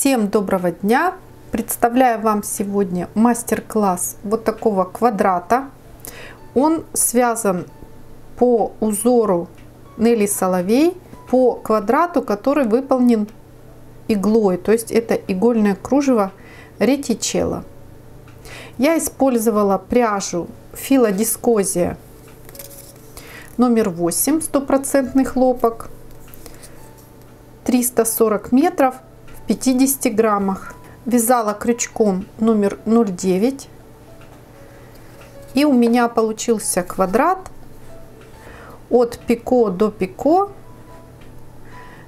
Всем доброго дня! Представляю вам сегодня мастер-класс вот такого квадрата. Он связан по узору Нелли Соловей по квадрату, который выполнен иглой, то есть это игольное кружево ретичело. Я использовала пряжу филодискозия номер 8, стопроцентный хлопок, 340 метров 50 граммах. Вязала крючком номер 0,9. И у меня получился квадрат от пико до пико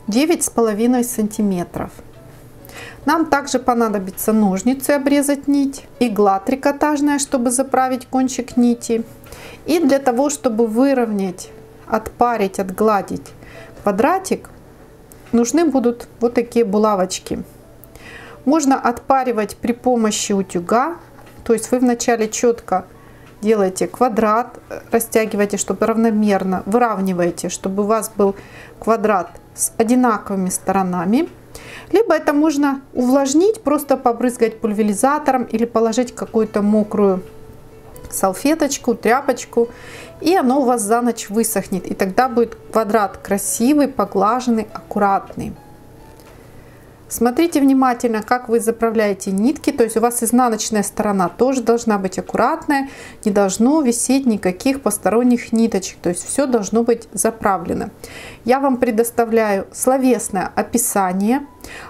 9,5 сантиметров. Нам также понадобится ножницы обрезать нить, игла трикотажная, чтобы заправить кончик нити. И для того, чтобы выровнять, отпарить, отгладить квадратик, нужны будут вот такие булавочки. Можно отпаривать при помощи утюга, то есть вы вначале четко делаете квадрат, растягиваете, чтобы равномерно, выравниваете, чтобы у вас был квадрат с одинаковыми сторонами. Либо это можно увлажнить, просто побрызгать пульверизатором или положить какую-то мокрую салфеточку, тряпочку, и оно у вас за ночь высохнет. И тогда будет квадрат красивый, поглаженный, аккуратный. Смотрите внимательно, как вы заправляете нитки. То есть у вас изнаночная сторона тоже должна быть аккуратная. Не должно висеть никаких посторонних ниточек. То есть все должно быть заправлено. Я вам предоставляю словесное описание.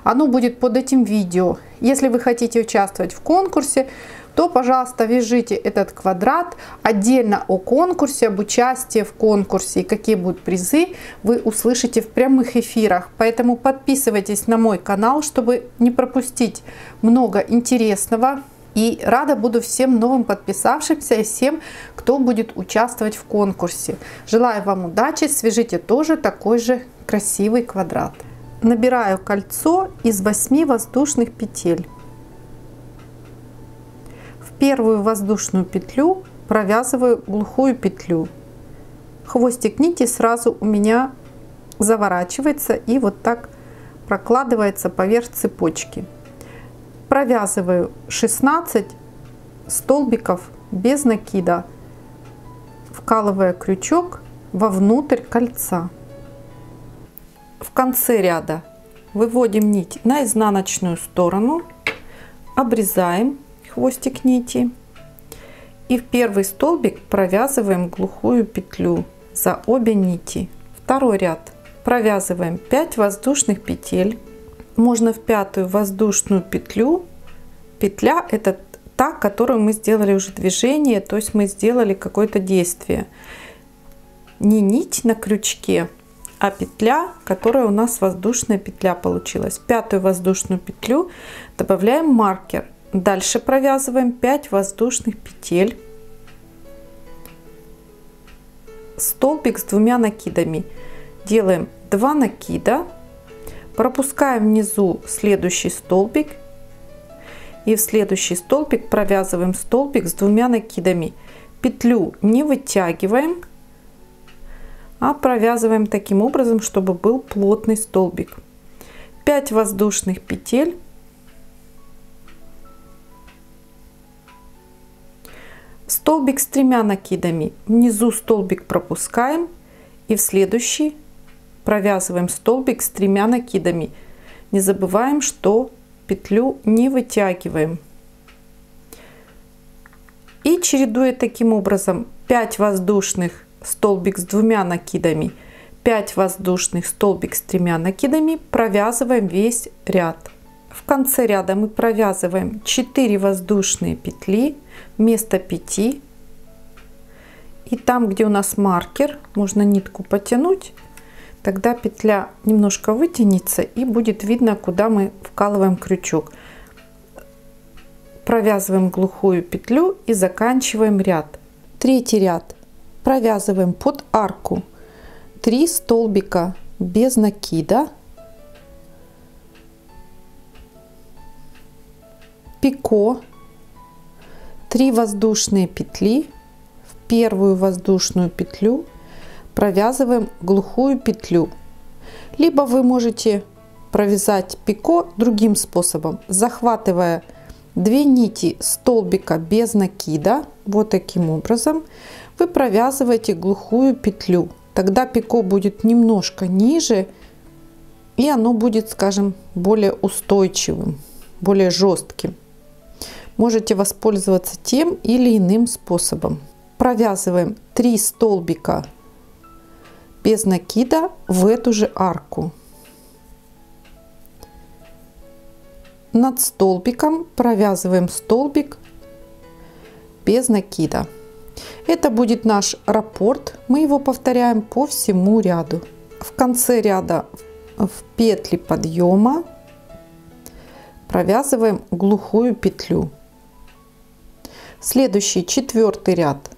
Оно будет под этим видео. Если вы хотите участвовать в конкурсе, то, пожалуйста, вяжите этот квадрат. Отдельно о конкурсе, об участии в конкурсе и какие будут призы вы услышите в прямых эфирах. Поэтому подписывайтесь на мой канал, чтобы не пропустить много интересного. И рада буду всем новым подписавшимся и всем, кто будет участвовать в конкурсе. Желаю вам удачи, свяжите тоже такой же красивый квадрат. Набираю кольцо из 8 воздушных петель первую воздушную петлю провязываю глухую петлю. Хвостик нити сразу у меня заворачивается и вот так прокладывается поверх цепочки. Провязываю 16 столбиков без накида, вкалывая крючок вовнутрь кольца. В конце ряда выводим нить на изнаночную сторону, обрезаем хвостик нити. И в первый столбик провязываем глухую петлю за обе нити. Второй ряд провязываем 5 воздушных петель. Можно в пятую воздушную петлю. Петля это та, которую мы сделали уже движение, то есть мы сделали какое-то действие. Не нить на крючке, а петля, которая у нас воздушная петля получилась. Пятую воздушную петлю добавляем маркер Дальше провязываем 5 воздушных петель. Столбик с двумя накидами. Делаем 2 накида. Пропускаем внизу следующий столбик. И в следующий столбик провязываем столбик с двумя накидами. Петлю не вытягиваем, а провязываем таким образом, чтобы был плотный столбик. 5 воздушных петель Столбик с тремя накидами. Внизу столбик пропускаем и в следующий провязываем столбик с тремя накидами. Не забываем, что петлю не вытягиваем. И чередуя таким образом 5 воздушных столбик с двумя накидами, 5 воздушных столбик с тремя накидами, провязываем весь ряд. В конце ряда мы провязываем 4 воздушные петли вместо 5. И там, где у нас маркер, можно нитку потянуть. Тогда петля немножко вытянется и будет видно, куда мы вкалываем крючок. Провязываем глухую петлю и заканчиваем ряд. Третий ряд провязываем под арку 3 столбика без накида пико 3 воздушные петли в первую воздушную петлю провязываем глухую петлю либо вы можете провязать пико другим способом, захватывая две нити столбика без накида, вот таким образом, вы провязываете глухую петлю. Тогда пико будет немножко ниже, и оно будет, скажем, более устойчивым, более жестким. Можете воспользоваться тем или иным способом. Провязываем 3 столбика без накида в эту же арку. Над столбиком провязываем столбик без накида. Это будет наш раппорт. Мы его повторяем по всему ряду. В конце ряда в петли подъема провязываем глухую петлю. Следующий четвертый ряд.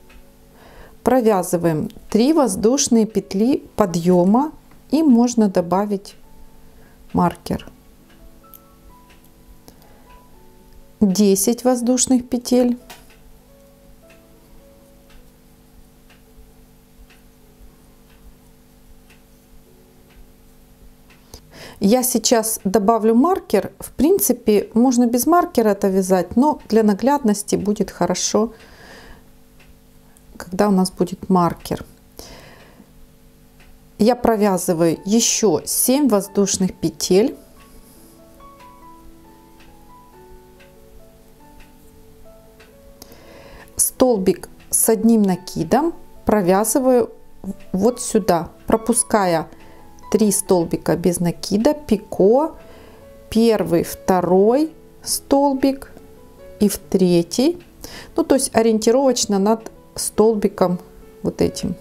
Провязываем 3 воздушные петли подъема и можно добавить маркер. 10 воздушных петель Я сейчас добавлю маркер. В принципе, можно без маркера это вязать, но для наглядности будет хорошо когда у нас будет маркер. Я провязываю еще 7 воздушных петель. Столбик с одним накидом провязываю вот сюда, пропуская 3 столбика без накида, пико, первый, второй столбик и в третий. Ну, то есть ориентировочно над столбиком вот этим,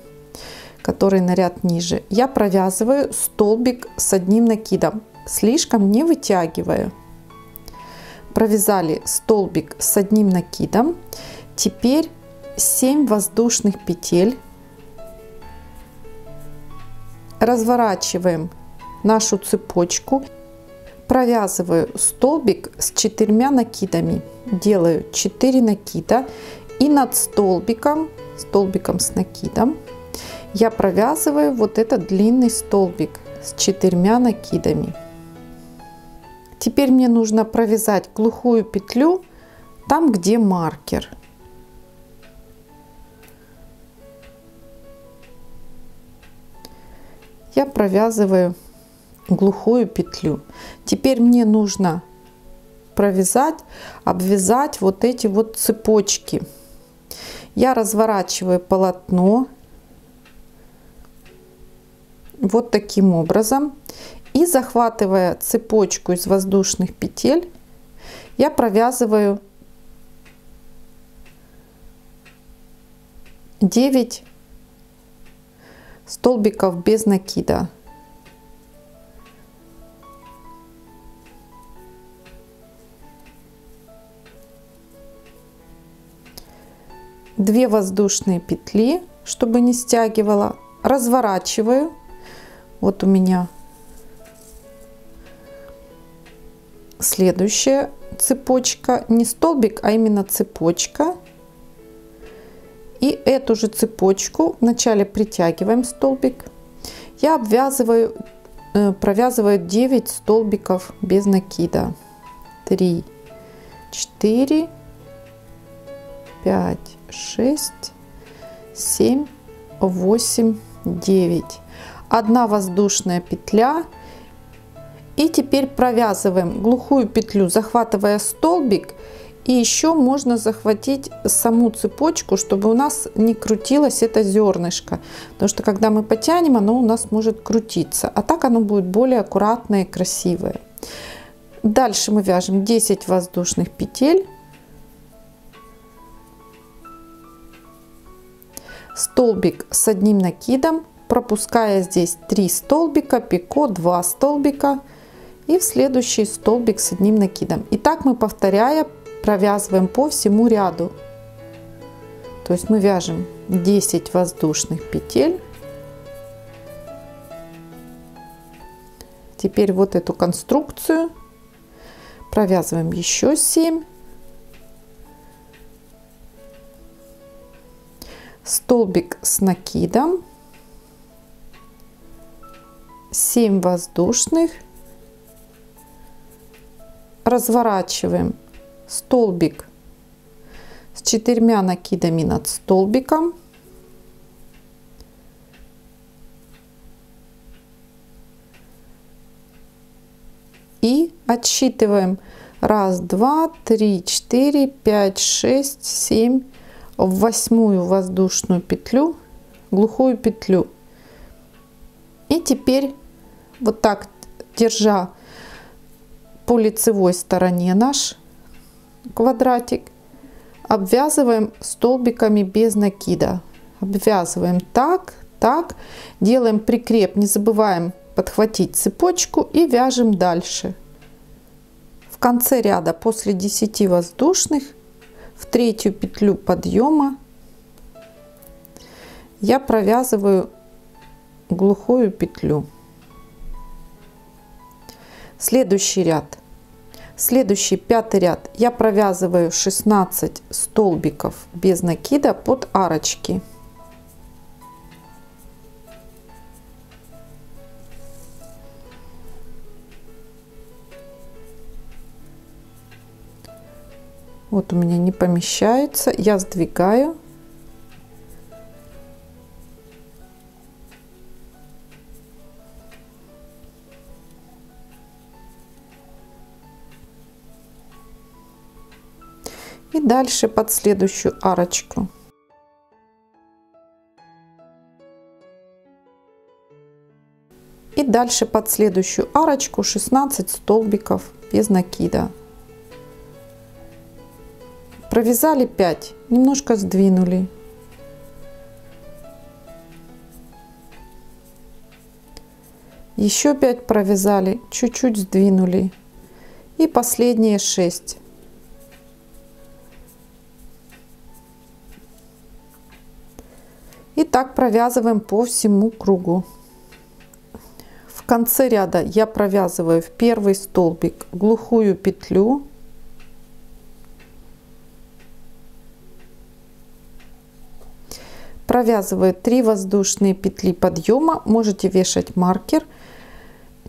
который на ряд ниже, я провязываю столбик с одним накидом, слишком не вытягивая. Провязали столбик с одним накидом. Теперь 7 воздушных петель. Разворачиваем нашу цепочку. Провязываю столбик с четырьмя накидами. Делаю 4 накида и над столбиком, столбиком с накидом, я провязываю вот этот длинный столбик с четырьмя накидами. Теперь мне нужно провязать глухую петлю там, где маркер. Я провязываю глухую петлю. Теперь мне нужно провязать, обвязать вот эти вот цепочки я разворачиваю полотно вот таким образом и захватывая цепочку из воздушных петель я провязываю 9 столбиков без накида 2 воздушные петли, чтобы не стягивала, разворачиваю. Вот у меня следующая цепочка, не столбик, а именно цепочка. И эту же цепочку вначале притягиваем столбик. Я обвязываю, э, провязываю 9 столбиков без накида. 3, 4, 5, 6, 7, 8, 9. Одна воздушная петля. И теперь провязываем глухую петлю, захватывая столбик. И еще можно захватить саму цепочку, чтобы у нас не крутилось это зернышко. Потому что когда мы потянем, оно у нас может крутиться. А так оно будет более аккуратное и красивое. Дальше мы вяжем 10 воздушных петель. столбик с одним накидом, пропуская здесь 3 столбика, пико 2 столбика и в следующий столбик с одним накидом. И так мы повторяя провязываем по всему ряду. То есть мы вяжем 10 воздушных петель. Теперь вот эту конструкцию провязываем еще 7 столбик с накидом, 7 воздушных разворачиваем столбик с четырьмя накидами над столбиком. И отсчитываем раз, два, три, четыре, пять, шесть, семь в восьмую воздушную петлю, глухую петлю. И теперь вот так держа по лицевой стороне наш квадратик, обвязываем столбиками без накида. Обвязываем так, так, делаем прикреп, не забываем подхватить цепочку и вяжем дальше. В конце ряда после 10 воздушных в третью петлю подъема я провязываю глухую петлю. Следующий ряд. Следующий пятый ряд я провязываю 16 столбиков без накида под арочки. Вот у меня не помещается, я сдвигаю. Дальше под следующую арочку. И дальше под следующую арочку 16 столбиков без накида. Провязали 5 немножко сдвинули. Еще 5 провязали чуть-чуть сдвинули. И последние 6 так провязываем по всему кругу. В конце ряда я провязываю в первый столбик глухую петлю. Провязываю 3 воздушные петли подъема. Можете вешать маркер.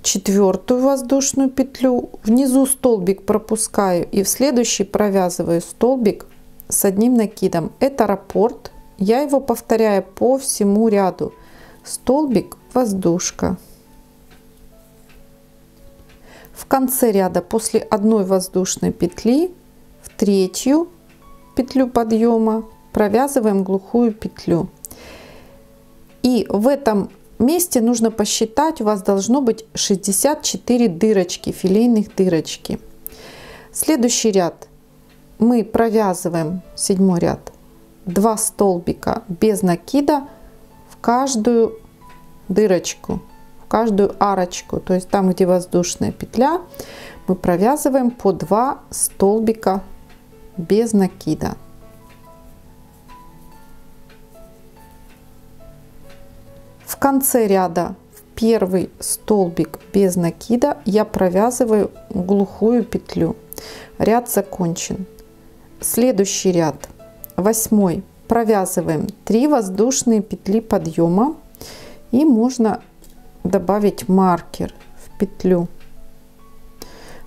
Четвертую воздушную петлю. Внизу столбик пропускаю и в следующий провязываю столбик с одним накидом. Это раппорт я его повторяю по всему ряду столбик воздушка в конце ряда после одной воздушной петли в третью петлю подъема провязываем глухую петлю. И в этом месте нужно посчитать, у вас должно быть 64 дырочки, филейных дырочки. Следующий ряд мы провязываем, седьмой ряд, 2 столбика без накида в каждую дырочку, в каждую арочку, то есть там, где воздушная петля, мы провязываем по 2 столбика без накида. конце ряда в первый столбик без накида я провязываю глухую петлю. Ряд закончен. Следующий ряд восьмой. Провязываем 3 воздушные петли подъема. И можно добавить маркер в петлю.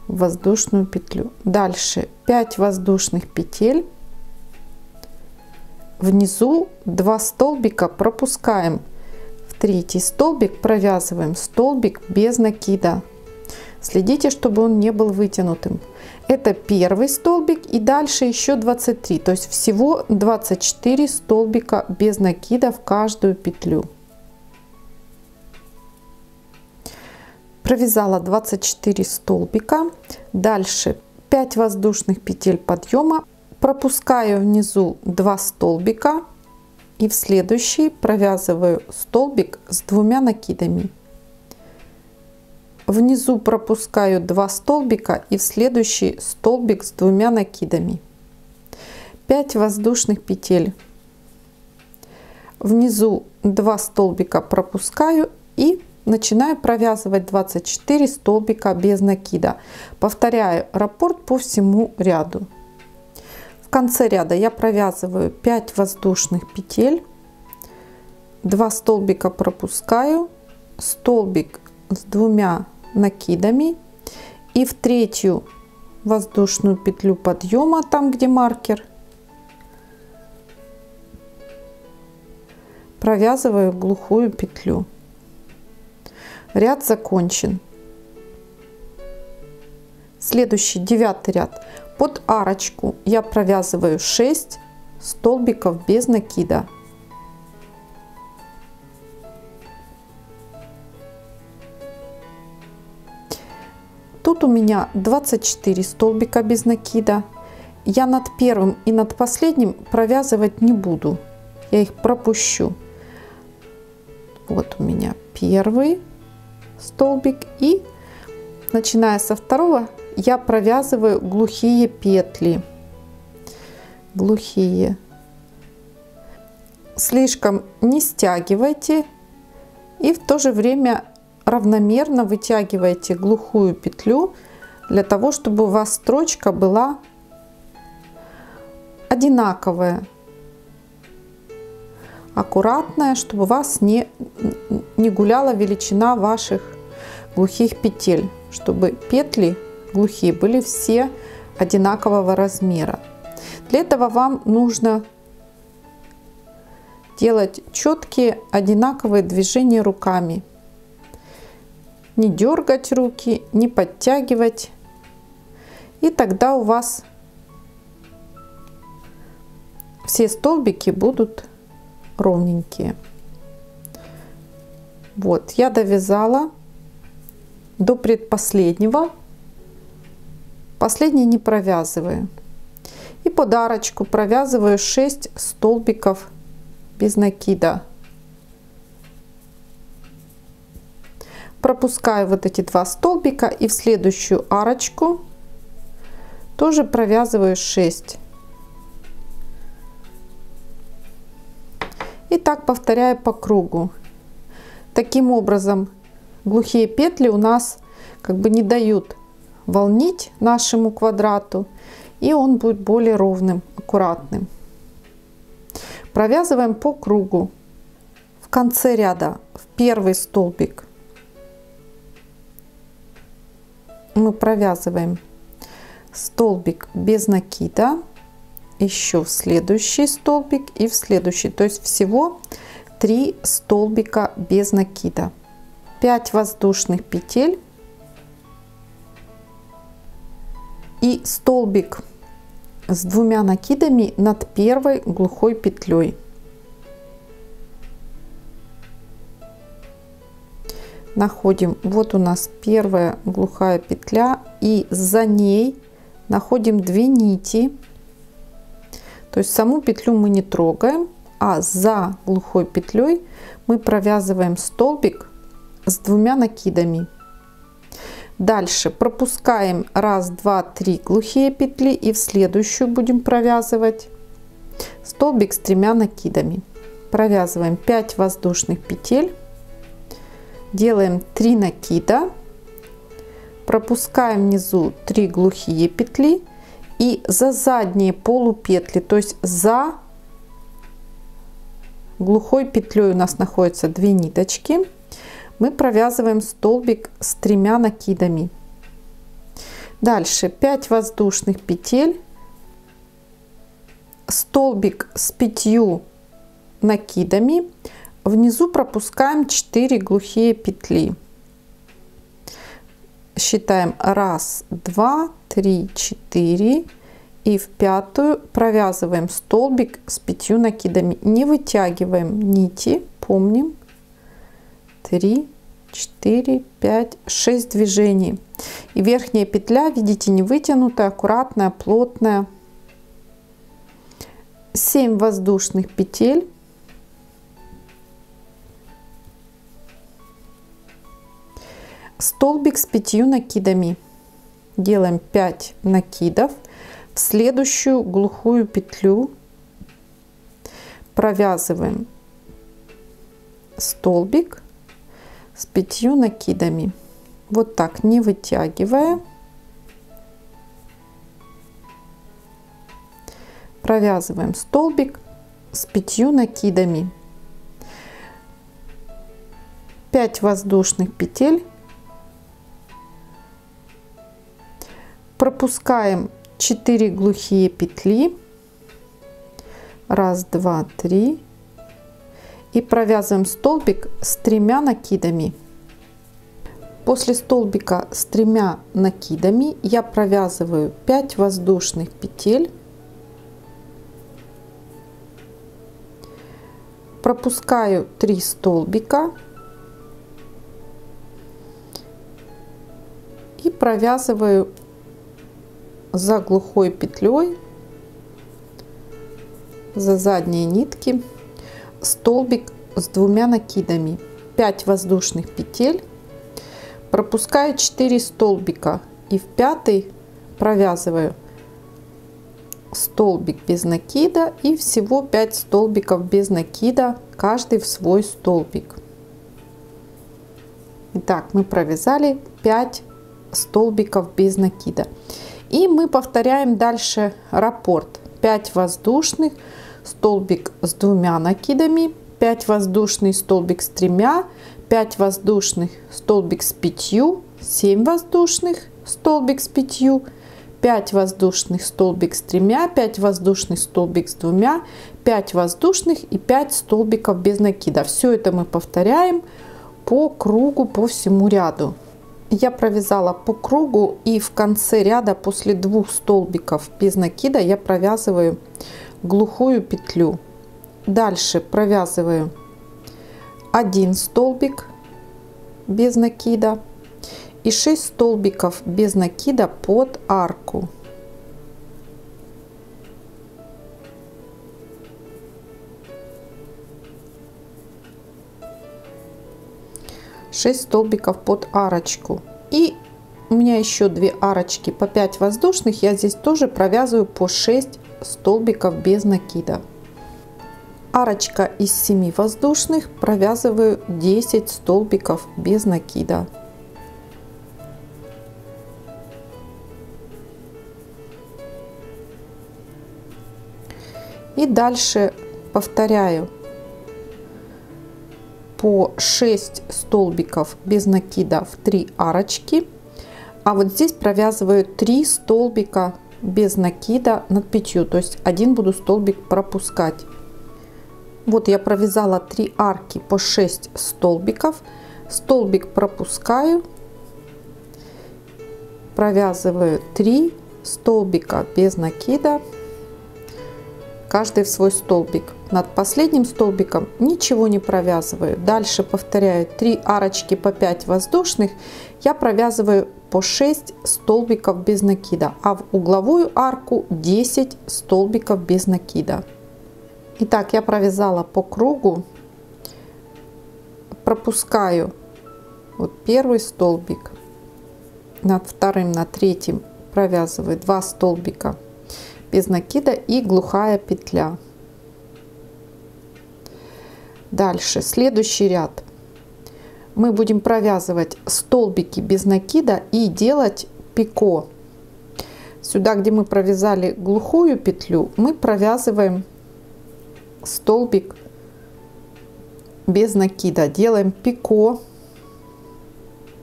В воздушную петлю. Дальше 5 воздушных петель. Внизу 2 столбика пропускаем. Третий столбик провязываем столбик без накида. Следите, чтобы он не был вытянутым. Это первый столбик и дальше еще 23, то есть всего 24 столбика без накида в каждую петлю. Провязала 24 столбика. Дальше 5 воздушных петель подъема. Пропускаю внизу 2 столбика и в следующий провязываю столбик с двумя накидами внизу пропускаю 2 столбика и в следующий столбик с двумя накидами. 5 воздушных петель. Внизу 2 столбика пропускаю и начинаю провязывать 24 столбика без накида. Повторяю раппорт по всему ряду. Конце ряда я провязываю 5 воздушных петель. 2 столбика пропускаю. Столбик с двумя накидами. И в третью воздушную петлю подъема там где маркер провязываю глухую петлю. Ряд закончен. Следующий девятый ряд. Под арочку я провязываю 6 столбиков без накида меня 24 столбика без накида. Я над первым и над последним провязывать не буду. Я их пропущу. Вот у меня первый столбик и начиная со второго я провязываю глухие петли. Глухие. Слишком не стягивайте и в то же время равномерно вытягиваете глухую петлю для того, чтобы у вас строчка была одинаковая, аккуратная, чтобы у вас не, не гуляла величина ваших глухих петель, чтобы петли глухие были все одинакового размера. Для этого вам нужно делать четкие одинаковые движения руками не дергать руки, не подтягивать. И тогда у вас все столбики будут ровненькие. Вот, я довязала до предпоследнего. Последний не провязываю. И подарочку провязываю 6 столбиков без накида. Пропускаю вот эти два столбика и в следующую арочку тоже провязываю 6 и так повторяю по кругу. Таким образом глухие петли у нас как бы не дают волнить нашему квадрату и он будет более ровным аккуратным. Провязываем по кругу. В конце ряда в первый столбик мы провязываем столбик без накида, еще в следующий столбик и в следующий. То есть всего 3 столбика без накида. 5 воздушных петель и столбик с двумя накидами над первой глухой петлей. Находим, вот у нас первая глухая петля, и за ней находим две нити. То есть саму петлю мы не трогаем, а за глухой петлей мы провязываем столбик с двумя накидами. Дальше пропускаем раз, два, три глухие петли и в следующую будем провязывать столбик с тремя накидами. Провязываем 5 воздушных петель делаем 3 накида, пропускаем внизу 3 глухие петли и за задние полупетли, то есть за глухой петлей у нас находятся 2 ниточки, мы провязываем столбик с тремя накидами. Дальше 5 воздушных петель, столбик с 5 накидами, Внизу пропускаем 4 глухие петли. Считаем 1, 2, 3, 4 и в пятую провязываем столбик с 5 накидами. Не вытягиваем нити, помним. 3, 4, 5, 6 движений. И верхняя петля, видите, не вытянутая, аккуратная, плотная. 7 воздушных петель столбик с пятью накидами. Делаем 5 накидов в следующую глухую петлю. Провязываем столбик с пятью накидами. Вот так не вытягивая. Провязываем столбик с пятью накидами. 5 воздушных петель пропускаем 4 глухие петли. Раз два три. И провязываем столбик с тремя накидами. После столбика с тремя накидами я провязываю 5 воздушных петель. Пропускаю 3 столбика. И провязываю за глухой петлей за задние нитки столбик с двумя накидами. 5 воздушных петель. Пропускаю 4 столбика и в пятый провязываю столбик без накида и всего 5 столбиков без накида каждый в свой столбик. Итак, мы провязали 5 столбиков без накида и мы повторяем дальше раппорт 5 воздушных столбик с двумя накидами 5 воздушный столбик с тремя 5 воздушных столбик с 5 7 воздушных столбик с 5 5 воздушных столбик с тремя 5 воздушных столбик с двумя 5 воздушных и 5 столбиков без накида. Все это мы повторяем по кругу по всему ряду я провязала по кругу и в конце ряда после двух столбиков без накида я провязываю глухую петлю. Дальше провязываю один столбик без накида и 6 столбиков без накида под арку шесть столбиков под арочку. И у меня еще две арочки по 5 воздушных я здесь тоже провязываю по 6 столбиков без накида. Арочка из 7 воздушных провязываю 10 столбиков без накида. И дальше повторяю по 6 столбиков без накида в 3 арочки. А вот здесь провязываю 3 столбика без накида над пятью. То есть один буду столбик пропускать. Вот я провязала 3 арки по 6 столбиков. Столбик пропускаю. Провязываю 3 столбика без накида каждый в свой столбик. Над последним столбиком ничего не провязываю. Дальше повторяю 3 арочки по 5 воздушных. Я провязываю по 6 столбиков без накида, а в угловую арку 10 столбиков без накида. Итак, я провязала по кругу, пропускаю вот первый столбик, над вторым, над третьим провязываю 2 столбика без накида и глухая петля. Дальше, следующий ряд мы будем провязывать столбики без накида и делать пико. Сюда, где мы провязали глухую петлю, мы провязываем столбик без накида. Делаем пико.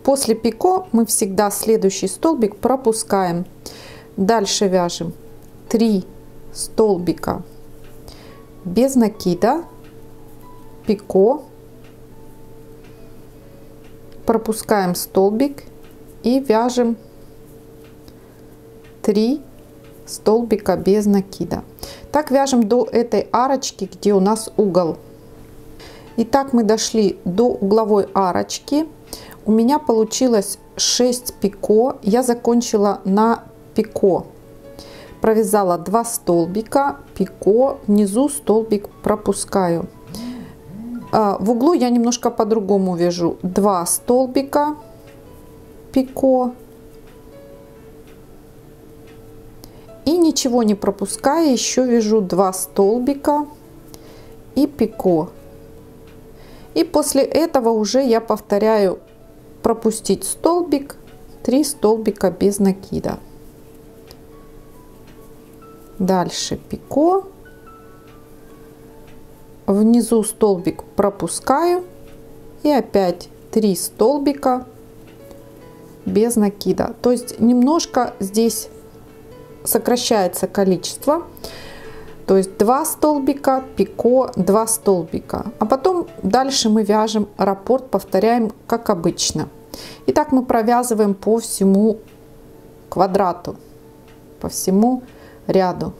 После пико мы всегда следующий столбик пропускаем. Дальше вяжем 3 столбика без накида, пико, пропускаем столбик и вяжем 3 столбика без накида. Так вяжем до этой арочки где у нас угол. Итак, мы дошли до угловой арочки. У меня получилось 6 пико. Я закончила на пико провязала 2 столбика пико внизу столбик пропускаю а, в углу я немножко по-другому вяжу. Два столбика пико. И ничего не пропуская, еще вяжу два столбика и пико. И после этого уже я повторяю пропустить столбик, 3 столбика без накида. Дальше пико внизу столбик пропускаю и опять 3 столбика без накида. То есть немножко здесь сокращается количество. То есть 2 столбика, пико, 2 столбика. А потом дальше мы вяжем раппорт, повторяем как обычно. Итак, мы провязываем по всему квадрату, по всему ряду.